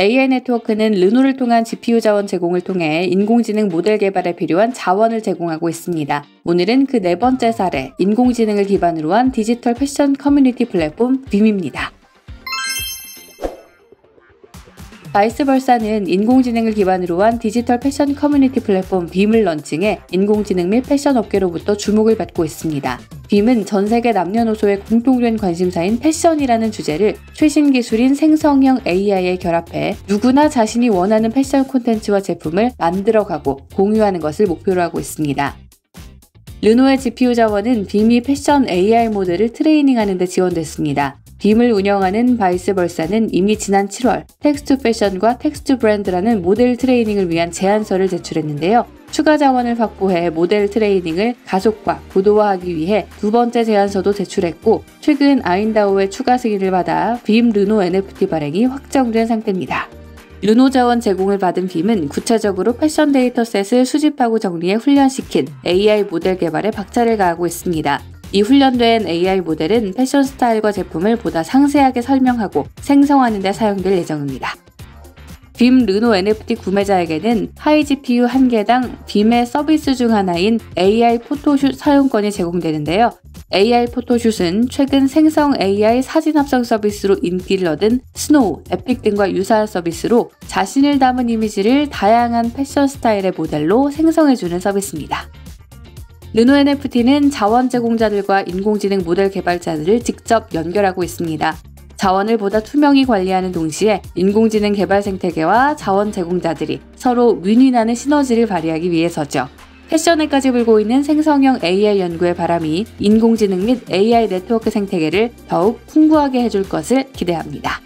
AI 네트워크는 르노를 통한 GPU 자원 제공을 통해 인공지능 모델 개발에 필요한 자원을 제공하고 있습니다. 오늘은 그 네 번째 사례, 인공지능을 기반으로 한 디지털 패션 커뮤니티 플랫폼 빔입니다. 바이스벌사는 인공지능을 기반으로 한 디지털 패션 커뮤니티 플랫폼 빔을 런칭해 인공지능 및 패션 업계로부터 주목을 받고 있습니다. 빔은 전 세계 남녀노소의 공통된 관심사인 패션이라는 주제를 최신 기술인 생성형 AI에 결합해 누구나 자신이 원하는 패션 콘텐츠와 제품을 만들어가고 공유하는 것을 목표로 하고 있습니다. 르노의 GPU 자원은 빔이 패션 AI 모델을 트레이닝하는 데 지원됐습니다. 빔을 운영하는 바이스벌사는 이미 지난 7월 텍스트 패션과 텍스트 브랜드라는 모델 트레이닝을 위한 제안서를 제출했는데요. 추가 자원을 확보해 모델 트레이닝을 가속화, 고도화하기 위해 두 번째 제안서도 제출했고 최근 AIN DAO의 추가 승인을 받아 빔 르노 NFT 발행이 확정된 상태입니다. 르노 자원 제공을 받은 빔은 구체적으로 패션 dataset을 수집하고 정리해 훈련시킨 AI 모델 개발에 박차를 가하고 있습니다. 이 훈련된 AI 모델은 패션 스타일과 제품을 보다 상세하게 설명하고 생성하는 데 사용될 예정입니다. 빔 르노 NFT 구매자에게는 high GPU 한 개당 빔의 서비스 중 하나인 AI photoshoot 사용권이 제공되는데요. AI 포토슛은 최근 생성 AI 사진 합성 서비스로 인기를 얻은 스노우, 에픽 등과 유사한 서비스로 자신을 담은 이미지를 다양한 패션 스타일의 모델로 생성해주는 서비스입니다. 르노 NFT는 자원 제공자들과 인공지능 모델 개발자들을 직접 연결하고 있습니다. 자원을 보다 투명히 관리하는 동시에 인공지능 개발 생태계와 자원 제공자들이 서로 윈윈하는 시너지를 발휘하기 위해서죠. 패션에까지 불고 있는 생성형 AI 연구의 바람이 인공지능 및 AI 네트워크 생태계를 더욱 풍부하게 해줄 것을 기대합니다.